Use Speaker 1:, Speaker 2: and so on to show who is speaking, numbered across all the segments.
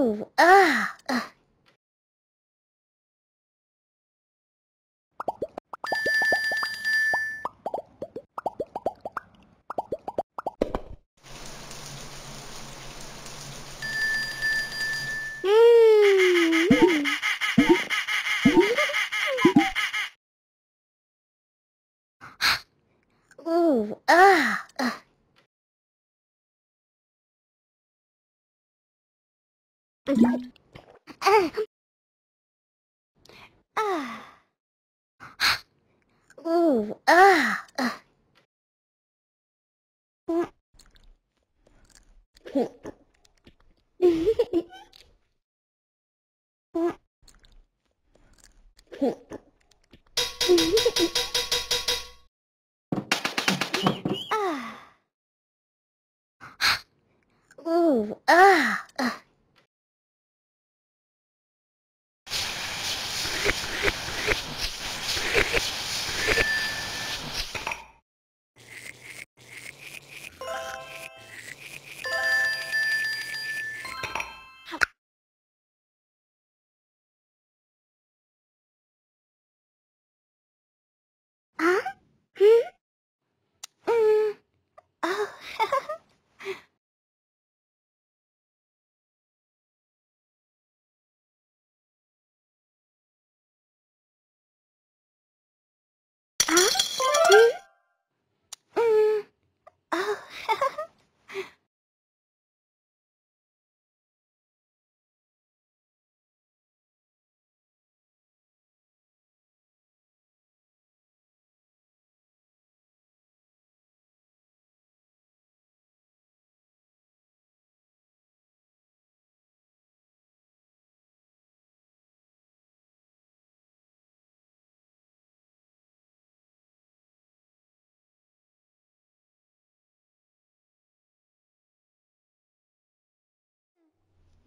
Speaker 1: Ooh, ah. uh. Mm. Ooh, ah. uh. Ah. Ah. Ooh, ah.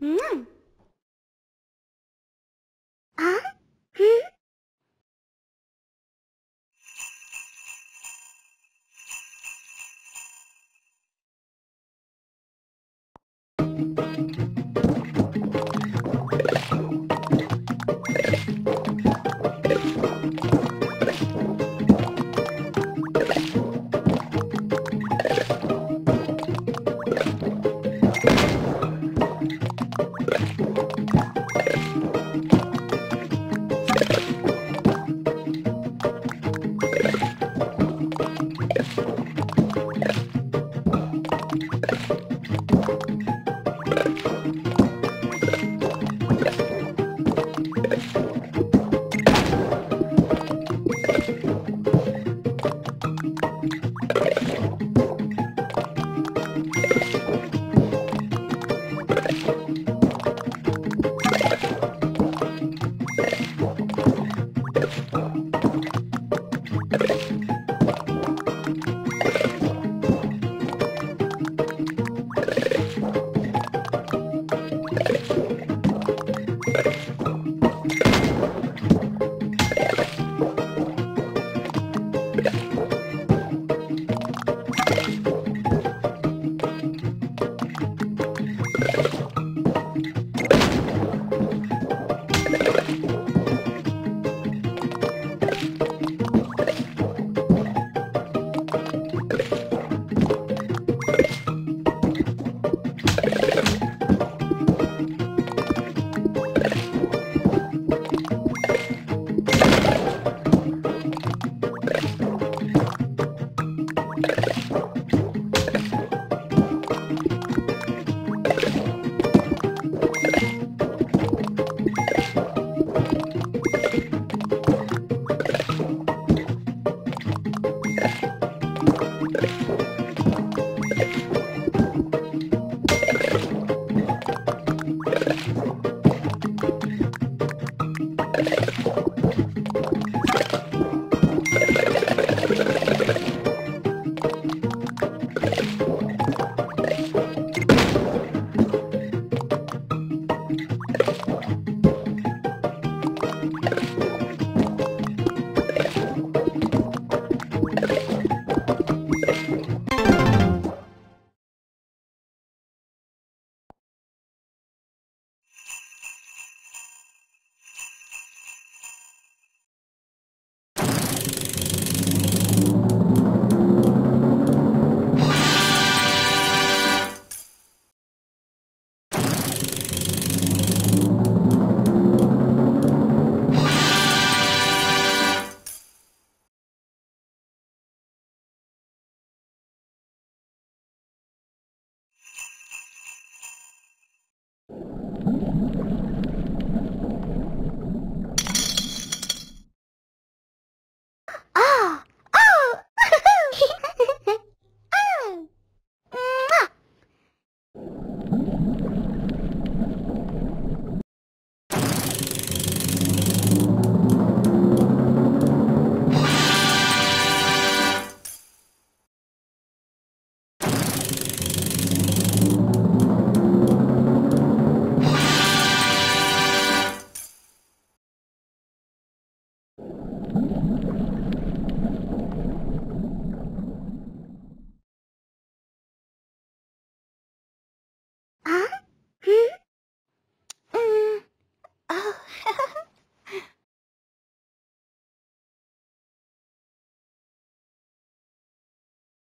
Speaker 1: Mm.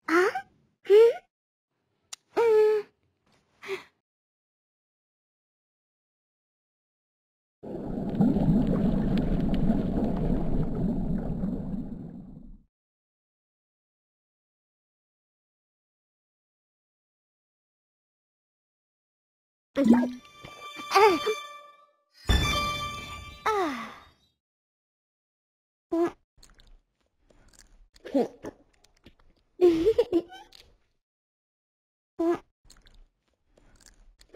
Speaker 1: 啊？嗯嗯。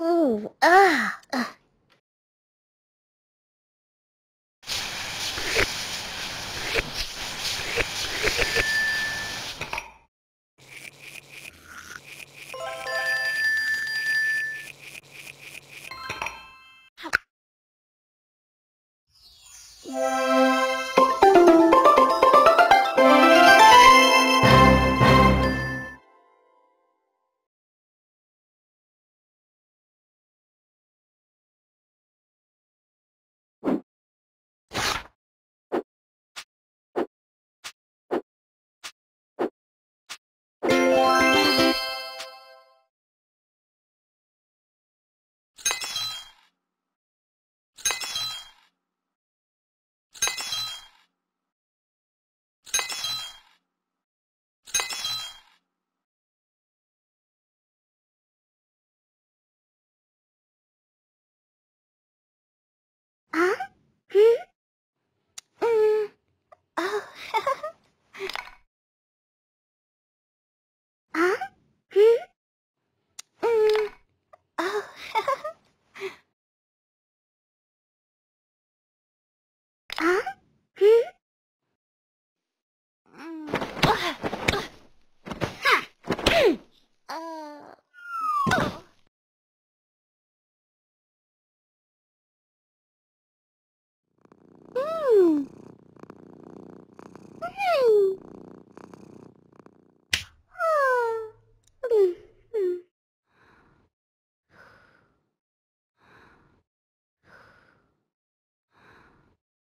Speaker 1: Ooh, ah, uh.